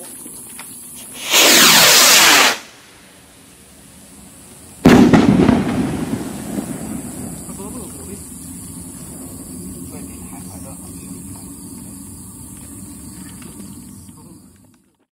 What?